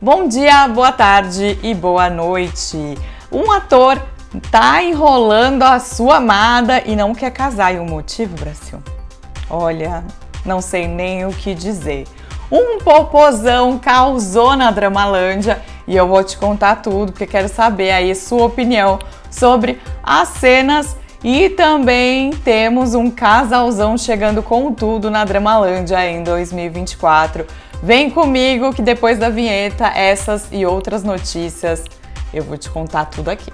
Bom dia, boa tarde e boa noite. Um ator tá enrolando a sua amada e não quer casar. E o motivo, Brasil? Olha, não sei nem o que dizer. Um popozão causou na Dramalândia e eu vou te contar tudo, porque quero saber aí sua opinião sobre as cenas e também temos um casalzão chegando com tudo na Dramalândia em 2024. Vem comigo que depois da vinheta, essas e outras notícias, eu vou te contar tudo aqui.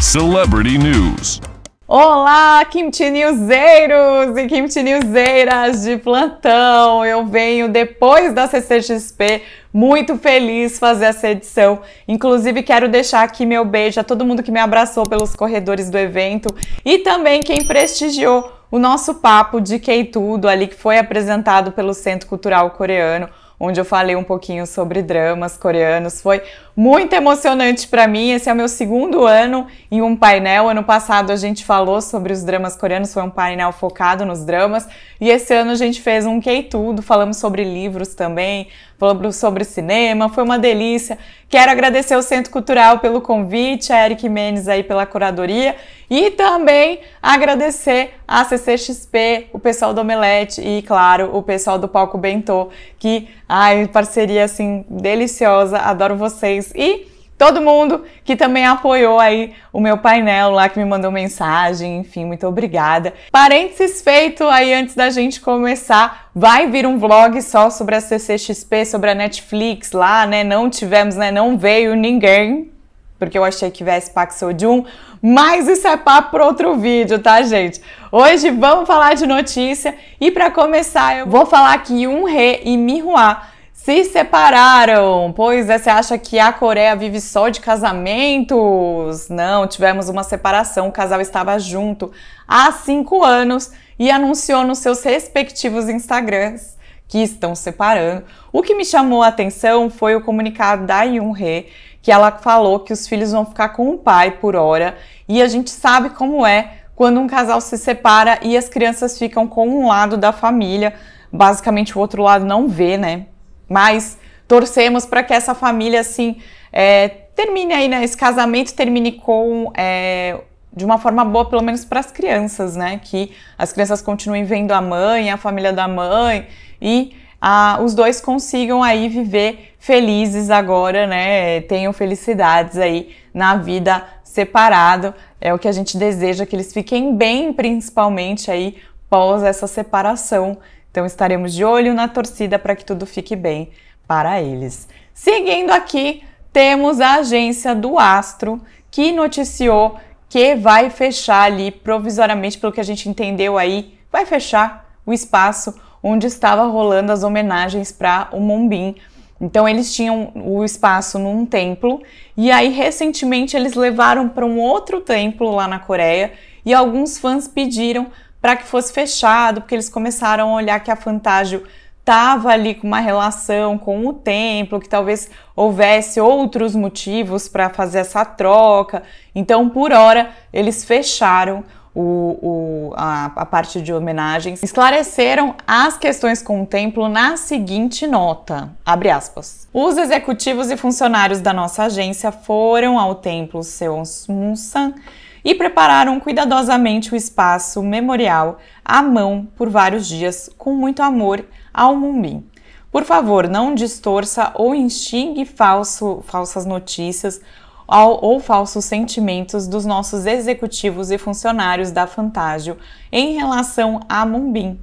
Celebrity News. Olá, Kimchi Newseiros e Kimchi Newseiras de plantão! Eu venho depois da CCXP muito feliz fazer essa edição. Inclusive, quero deixar aqui meu beijo a todo mundo que me abraçou pelos corredores do evento e também quem prestigiou o nosso papo de K-Tudo ali que foi apresentado pelo Centro Cultural Coreano, onde eu falei um pouquinho sobre dramas coreanos. Foi muito emocionante para mim. Esse é o meu segundo ano em um painel. Ano passado a gente falou sobre os dramas coreanos, foi um painel focado nos dramas. E esse ano a gente fez um K-Tudo, falamos sobre livros também, falamos sobre cinema, foi uma delícia. Quero agradecer ao Centro Cultural pelo convite, a Eric Menes aí pela curadoria e também agradecer a CCXP, o pessoal do Omelete e, claro, o pessoal do Palco Bentô, que, ai, parceria assim deliciosa, adoro vocês e todo mundo que também apoiou aí o meu painel lá, que me mandou mensagem, enfim, muito obrigada. Parênteses feito aí antes da gente começar, vai vir um vlog só sobre a CCXP, sobre a Netflix lá, né? Não tivemos, né? Não veio ninguém, porque eu achei que viesse Seo-joon, mas isso é papo para outro vídeo, tá, gente? Hoje vamos falar de notícia e para começar eu vou falar que Yoon Re e Mihua se separaram. Pois é, você acha que a Coreia vive só de casamentos? Não, tivemos uma separação. O casal estava junto há cinco anos e anunciou nos seus respectivos Instagrams que estão separando. O que me chamou a atenção foi o comunicado da Yoon-hee, que ela falou que os filhos vão ficar com o pai por hora, e a gente sabe como é quando um casal se separa e as crianças ficam com um lado da família, basicamente o outro lado não vê, né? Mas torcemos para que essa família, assim, é, termine aí, né? Esse casamento termine com. É, de uma forma boa, pelo menos para as crianças, né? Que as crianças continuem vendo a mãe, a família da mãe e os dois consigam aí viver felizes agora, né? Tenham felicidades aí na vida separado. É o que a gente deseja, que eles fiquem bem, principalmente aí pós essa separação então estaremos de olho na torcida para que tudo fique bem para eles. Seguindo aqui, temos a agência do Astro que noticiou que vai fechar ali provisoriamente, pelo que a gente entendeu aí, vai fechar o espaço onde estava rolando as homenagens para o Mombin. Então eles tinham o espaço num templo e aí recentemente eles levaram para um outro templo lá na Coreia e alguns fãs pediram para que fosse fechado, porque eles começaram a olhar que a Fantágio estava ali com uma relação com o templo, que talvez houvesse outros motivos para fazer essa troca. Então, por hora, eles fecharam o, o, a, a, parte de homenagens, esclareceram as questões com o templo na seguinte nota, abre aspas. Os executivos e funcionários da nossa agência foram ao templo Seonmunsan e prepararam cuidadosamente o espaço memorial à mão por vários dias com muito amor ao Mumbim. Por favor, não distorça ou instigue falso, falsas notícias ou, ou falsos sentimentos dos nossos executivos e funcionários da Fantágio em relação a Mumbim.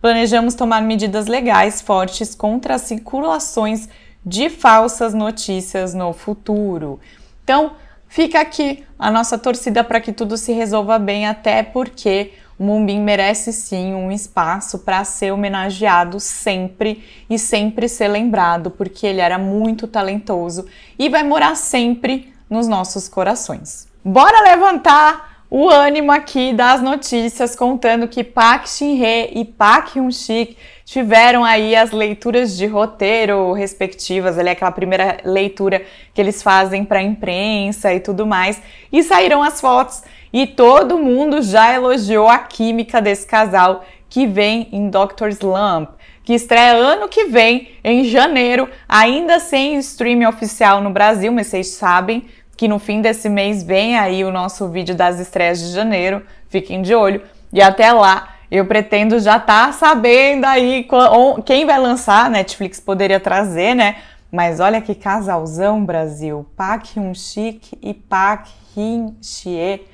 Planejamos tomar medidas legais fortes contra as circulações de falsas notícias no futuro. Então, fica aqui a nossa torcida para que tudo se resolva bem, até porque o Mumbim merece sim um espaço para ser homenageado sempre e sempre ser lembrado, porque ele era muito talentoso e vai morar sempre nos nossos corações. Bora levantar o ânimo aqui das notícias contando que Park Shin-hye e Park Hyun-sik tiveram aí as leituras de roteiro respectivas, ali aquela primeira leitura que eles fazem para a imprensa e tudo mais, e saíram as fotos e todo mundo já elogiou a química desse casal que vem em Doctor Slump que estreia ano que vem, em janeiro, ainda sem streaming oficial no Brasil, mas vocês sabem que no fim desse mês vem aí o nosso vídeo das estreias de janeiro, fiquem de olho. E até lá, eu pretendo já estar tá sabendo aí quem vai lançar, a Netflix poderia trazer, né? Mas olha que casalzão, Brasil. Park Hyun-sik e Park Hin-chie.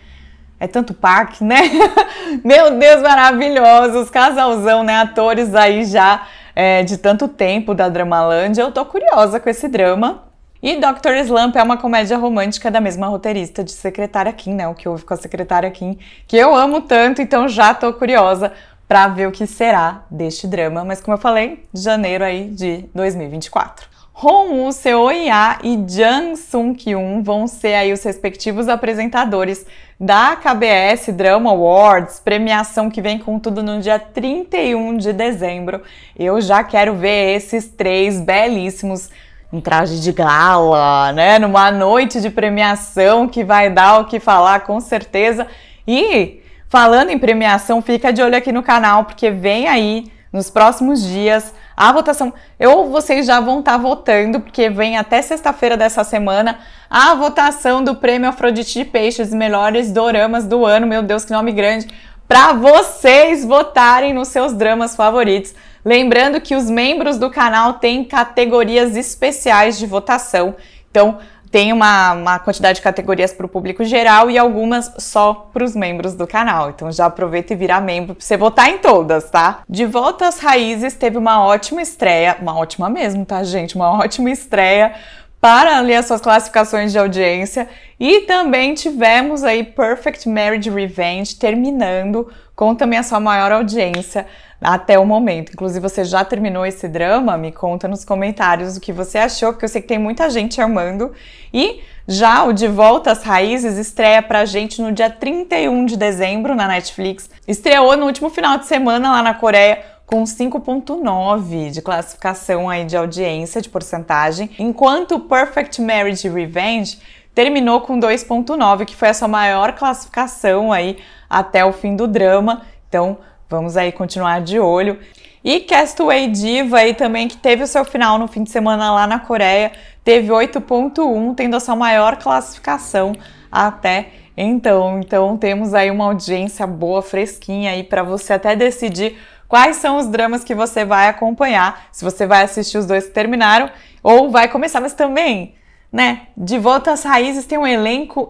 É tanto Park, né? Meu Deus, maravilhosos. Casalzão, né? Atores aí já é, de tanto tempo da Dramalândia. Eu tô curiosa com esse drama. E Dr. Slump é uma comédia romântica da mesma roteirista de Secretária Kim, né? O que houve com a Secretária Kim, que eu amo tanto, então já tô curiosa para ver o que será deste drama. Mas como eu falei, janeiro aí de 2024. Hong Seo-ya e Jang Sung-kyun vão ser aí os respectivos apresentadores da KBS Drama Awards, premiação que vem com tudo no dia 31 de dezembro. Eu já quero ver esses três belíssimos em traje de gala, né? Numa noite de premiação que vai dar o que falar com certeza. E falando em premiação, fica de olho aqui no canal porque vem aí nos próximos dias a votação. Eu vocês já vão estar tá votando porque vem até sexta-feira dessa semana a votação do Prêmio Afrodite de Peixes melhores doramas do ano. Meu Deus, que nome grande! Para vocês votarem nos seus dramas favoritos. Lembrando que os membros do canal têm categorias especiais de votação. Então, tem uma, uma quantidade de categorias para o público geral e algumas só para os membros do canal. Então já aproveita e vira membro para você votar em todas, tá? De Volta às Raízes teve uma ótima estreia, uma ótima mesmo, tá, gente? Uma ótima estreia para ler as suas classificações de audiência. E também tivemos aí Perfect Marriage Revenge terminando com também a sua maior audiência até o momento. Inclusive, você já terminou esse drama? Me conta nos comentários o que você achou, porque eu sei que tem muita gente amando. E já o De Volta às Raízes estreia pra gente no dia 31 de dezembro na Netflix. Estreou no último final de semana lá na Coreia com 5.9 de classificação aí de audiência, de porcentagem, enquanto Perfect Marriage Revenge terminou com 2.9, que foi a sua maior classificação aí até o fim do drama. Então, vamos aí continuar de olho. E Castaway Diva aí também, que teve o seu final no fim de semana lá na Coreia, teve 8.1, tendo a sua maior classificação até então. Então temos aí uma audiência boa, fresquinha aí para você até decidir quais são os dramas que você vai acompanhar, se você vai assistir os dois que terminaram ou vai começar, mas também, né, De Volta às Raízes tem um elenco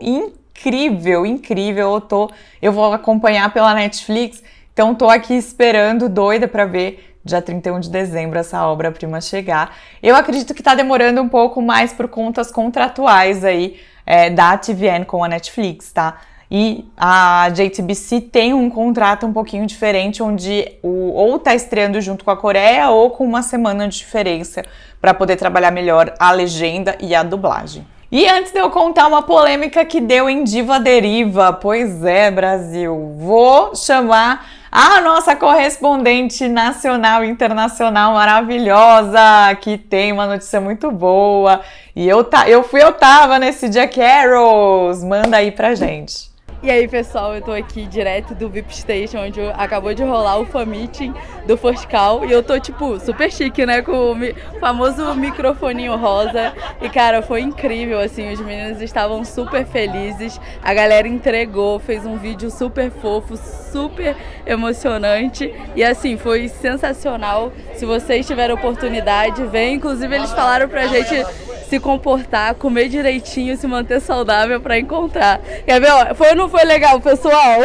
incrível, incrível. Eu tô, eu vou acompanhar pela Netflix, então tô aqui esperando doida para ver dia 31 de dezembro essa obra-prima chegar. Eu acredito que está demorando um pouco mais por contas contratuais aí é, da TVN com a Netflix, tá? E a JTBC tem um contrato um pouquinho diferente, onde o, ou tá estreando junto com a Coreia ou com uma semana de diferença para poder trabalhar melhor a legenda e a dublagem. E antes de eu contar uma polêmica que deu em Diva Deriva, pois é, Brasil, vou chamar a nossa correspondente nacional e internacional maravilhosa, que tem uma notícia muito boa. E eu, tá, eu fui, eu tava nesse dia, Carols. Manda aí pra gente. E aí, pessoal, eu tô aqui direto do VIP Station, onde acabou de rolar o fan meeting do First Call. E eu tô, tipo, super chique, né? Com o famoso microfoninho rosa. E, cara, foi incrível, assim. Os meninos estavam super felizes. A galera entregou, fez um vídeo super fofo, super emocionante. E, assim, foi sensacional. Se vocês tiverem oportunidade, vem. Inclusive, eles falaram pra gente se comportar, comer direitinho, se manter saudável para encontrar. Quer ver? Foi ou não foi legal, pessoal?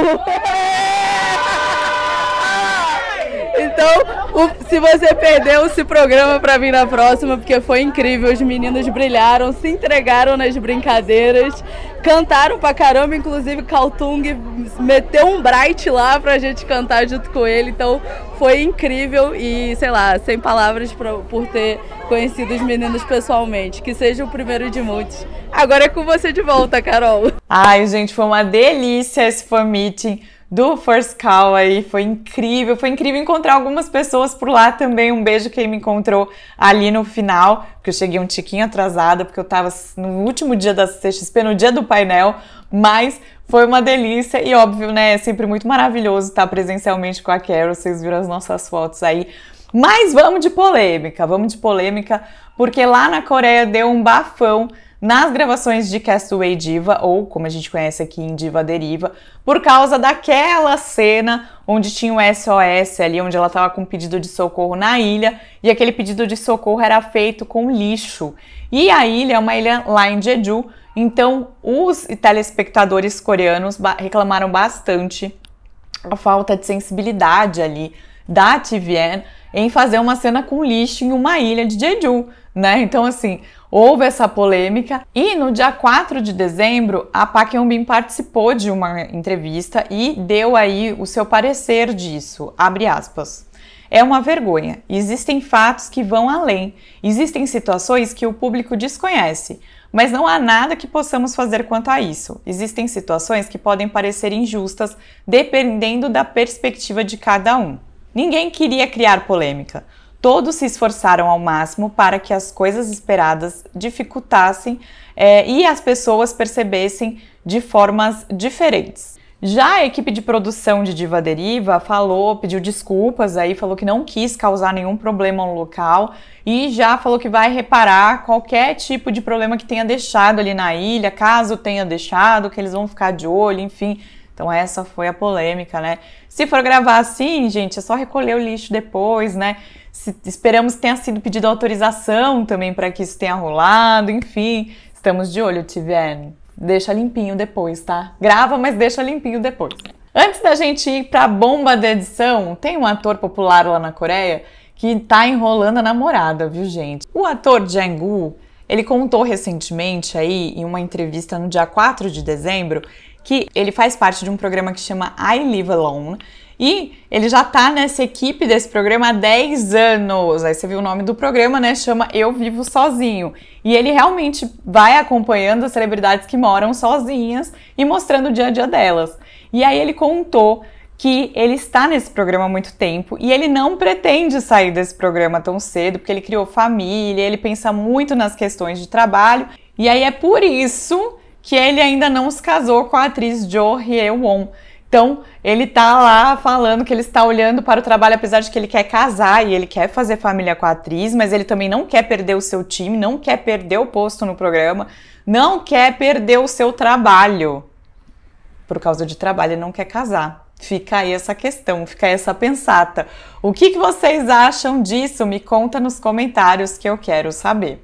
Então, o, se você perdeu, se programa para vir na próxima, porque foi incrível. Os meninos brilharam, se entregaram nas brincadeiras, cantaram pra caramba. Inclusive, Kaltung meteu um bright lá pra gente cantar junto com ele. Então, foi incrível e, sei lá, sem palavras pra, por ter conhecido os meninos pessoalmente. Que seja o primeiro de muitos. Agora é com você de volta, Carol. Ai, gente, foi uma delícia esse fan meeting do First Call aí, foi incrível, foi incrível encontrar algumas pessoas por lá também, um beijo quem me encontrou ali no final, porque eu cheguei um tiquinho atrasada, porque eu tava no último dia da CXP, no dia do painel, mas foi uma delícia e óbvio, né, é sempre muito maravilhoso estar presencialmente com a Carol, vocês viram as nossas fotos aí, Mas vamos de polêmica, vamos de polêmica, porque lá na Coreia deu um bafão nas gravações de Castaway Diva, ou como a gente conhece aqui em Diva Deriva, por causa daquela cena onde tinha o SOS ali, onde ela estava com um pedido de socorro na ilha, e aquele pedido de socorro era feito com lixo. E a ilha é uma ilha lá em Jeju, então os telespectadores coreanos reclamaram bastante a falta de sensibilidade ali da TVN em fazer uma cena com lixo em uma ilha de Jeju, né? Então, assim, houve essa polêmica e no dia 4 de dezembro a Park Hyun-bin participou de uma entrevista e deu aí o seu parecer disso, abre aspas. É uma vergonha. Existem fatos que vão além. Existem situações que o público desconhece, mas não há nada que possamos fazer quanto a isso. Existem situações que podem parecer injustas dependendo da perspectiva de cada um. Ninguém queria criar polêmica. Todos se esforçaram ao máximo para que as coisas esperadas dificultassem é, e as pessoas percebessem de formas diferentes. Já a equipe de produção de Diva Deriva falou, pediu desculpas aí, falou que não quis causar nenhum problema no local e já falou que vai reparar qualquer tipo de problema que tenha deixado ali na ilha, caso tenha deixado, que eles vão ficar de olho, enfim, então essa foi a polêmica, né? Se for gravar assim, gente, é só recolher o lixo depois, né? Se, esperamos que tenha sido pedido autorização também para que isso tenha rolado, enfim. Estamos de olho, TVN. Deixa limpinho depois, tá? Grava, mas deixa limpinho depois. Antes da gente ir para a bomba da edição, tem um ator popular lá na Coreia que tá enrolando a namorada, viu, gente? O ator Jang-woo, ele contou recentemente aí em uma entrevista no dia 4 de dezembro que ele faz parte de um programa que chama I Live Alone. E ele já tá nessa equipe desse programa há 10 anos. Aí você viu o nome do programa, né? Chama Eu Vivo Sozinho. E ele realmente vai acompanhando as celebridades que moram sozinhas e mostrando o dia a dia delas. E aí ele contou que ele está nesse programa há muito tempo e ele não pretende sair desse programa tão cedo, porque ele criou família, ele pensa muito nas questões de trabalho. E aí é por isso que ele ainda não se casou com a atriz Jo Hye-won. Então, ele tá lá falando que ele está olhando para o trabalho, apesar de que ele quer casar e ele quer fazer família com a atriz, mas ele também não quer perder o seu time, não quer perder o posto no programa, não quer perder o seu trabalho. Por causa de trabalho, ele não quer casar. Fica aí essa questão, fica aí essa pensata. O que, que vocês acham disso? Me conta nos comentários que eu quero saber.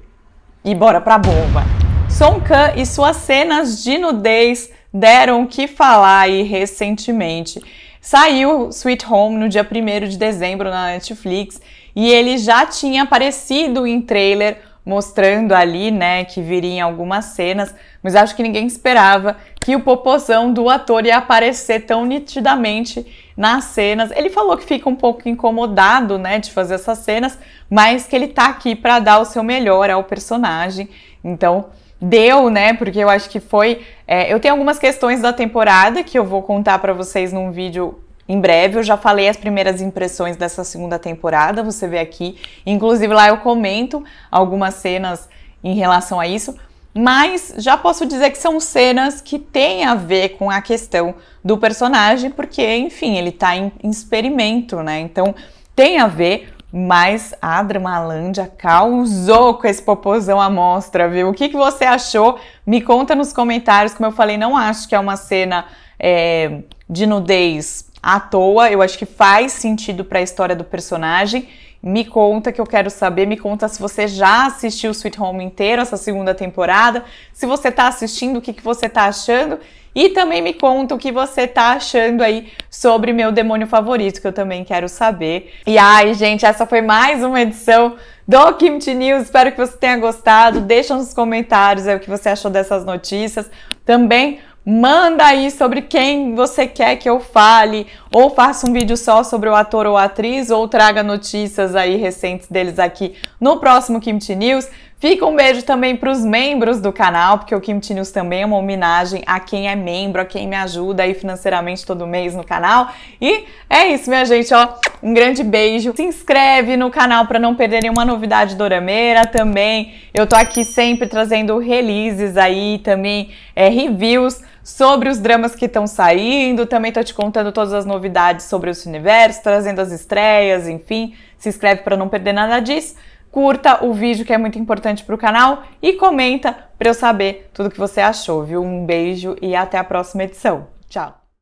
E bora pra bomba! Song Kang e suas cenas de nudez deram o que falar aí recentemente. Saiu Sweet Home no dia 1 de dezembro na Netflix e ele já tinha aparecido em trailer mostrando ali, né, que viriam algumas cenas, mas acho que ninguém esperava que o popozão do ator ia aparecer tão nitidamente nas cenas. Ele falou que fica um pouco incomodado, né, de fazer essas cenas, mas que ele tá aqui para dar o seu melhor ao personagem. Então, deu, né? Porque eu acho que foi. É, eu tenho algumas questões da temporada que eu vou contar para vocês num vídeo em breve. Eu já falei as primeiras impressões dessa segunda temporada, você vê aqui. Inclusive lá eu comento algumas cenas em relação a isso. Mas já posso dizer que são cenas que têm a ver com a questão do personagem, porque, enfim, ele tá em experimento, né? Então tem a ver mas a Dramalândia causou com esse popozão à mostra, viu? O que, que você achou? Me conta nos comentários. Como eu falei, não acho que é uma cena é, de nudez à toa. Eu acho que faz sentido para a história do personagem. Me conta que eu quero saber. Me conta se você já assistiu o Sweet Home inteiro, essa segunda temporada. Se você está assistindo, o que, que você está achando. E também me conta o que você tá achando aí sobre meu demônio favorito, que eu também quero saber. E ai, gente, essa foi mais uma edição do Kimchi News. Espero que você tenha gostado. Deixa nos comentários aí o que você achou dessas notícias. Também Manda aí sobre quem você quer que eu fale, ou faça um vídeo só sobre o ator ou atriz, ou traga notícias aí recentes deles aqui no próximo Kimchi News. Fica um beijo também para os membros do canal, porque o Kimchi News também é uma homenagem a quem é membro, a quem me ajuda aí financeiramente todo mês no canal. E é isso, minha gente, ó. Um grande beijo. Se inscreve no canal para não perder nenhuma novidade dorameira também. Eu tô aqui sempre trazendo releases aí, também é, reviews sobre os dramas que estão saindo, também tô te contando todas as novidades sobre esse universo, trazendo as estreias, enfim. Se inscreve para não perder nada disso. Curta o vídeo que é muito importante para o canal e comenta para eu saber tudo que você achou, viu? Um beijo e até a próxima edição. Tchau!